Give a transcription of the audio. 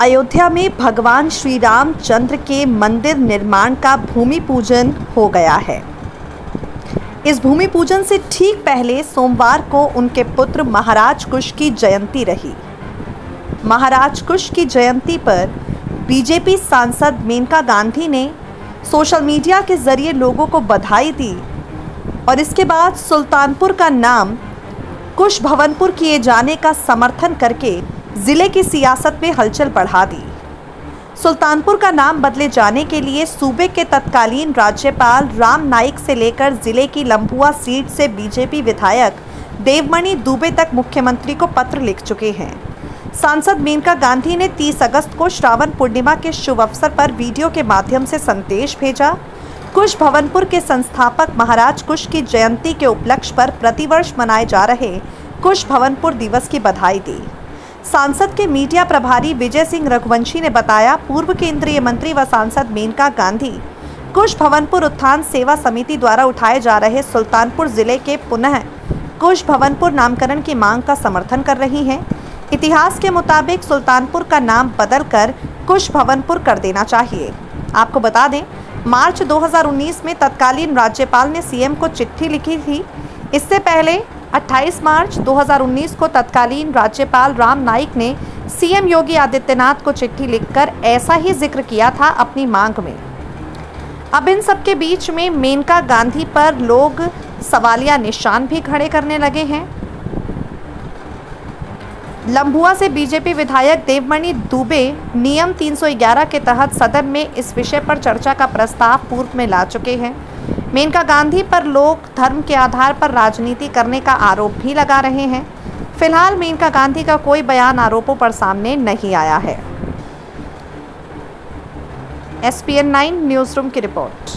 अयोध्या में भगवान श्री रामचंद्र के मंदिर निर्माण का भूमि पूजन हो गया है। इस भूमि पूजन से ठीक पहले सोमवार को उनके पुत्र महाराज कुश की जयंती रही। महाराज कुश की जयंती पर बीजेपी सांसद मेनका गांधी ने सोशल मीडिया के ज़रिए लोगों को बधाई दी और इसके बाद सुल्तानपुर का नाम कुश भवनपुर किए जाने का समर्थन करके ज़िले की सियासत में हलचल बढ़ा दी। सुल्तानपुर का नाम बदले जाने के लिए सूबे के तत्कालीन राज्यपाल राम नाइक से लेकर ज़िले की लंबुआ सीट से बीजेपी विधायक देवमणि दुबे तक मुख्यमंत्री को पत्र लिख चुके हैं। सांसद मेनका गांधी ने 30 अगस्त को श्रावण पूर्णिमा के शुभ अवसर पर वीडियो के माध्यम से संदेश भेजा। कुश भवनपुर के संस्थापक महाराज कुश की जयंती के उपलक्ष्य पर प्रतिवर्ष मनाए जा रहे कुश भवनपुर दिवस की बधाई दी। सांसद के मीडिया प्रभारी विजय सिंह रघुवंशी ने बताया, पूर्व केंद्रीय मंत्री व सांसद मेनका गांधी कुश भवनपुर उत्थान सेवा समिति द्वारा उठाए जा रहे सुल्तानपुर ज़िले के पुनः कुश भवनपुर नामकरण की मांग का समर्थन कर रही हैं। इतिहास के मुताबिक सुल्तानपुर का नाम बदलकर कुश भवनपुर कर देना चाहिए। आपको बता दें, मार्च 2019 में तत्कालीन राज्यपाल ने सीएम को चिट्ठी लिखी थी। इससे पहले 28 मार्च 2019 को तत्कालीन राज्यपाल राम नाइक ने सीएम योगी आदित्यनाथ को चिट्ठी लिखकर ऐसा ही ज़िक्र किया था अपनी मांग में। अब इन सब के बीच में मेनका गांधी पर लोग सवालिया निशान भी खड़े करने लगे हैं। लंबुआ से बीजेपी विधायक देवमणि दुबे नियम 311 के तहत सदन में इस विषय पर चर्चा का प्रस्ताव पूर्व में ला चुके हैं। मेनका गांधी पर लोग धर्म के आधार पर राजनीति करने का आरोप भी लगा रहे हैं। फ़िलहाल मेनका गांधी का कोई बयान आरोपों पर सामने नहीं आया है। S P N nine newsroom की रिपोर्ट।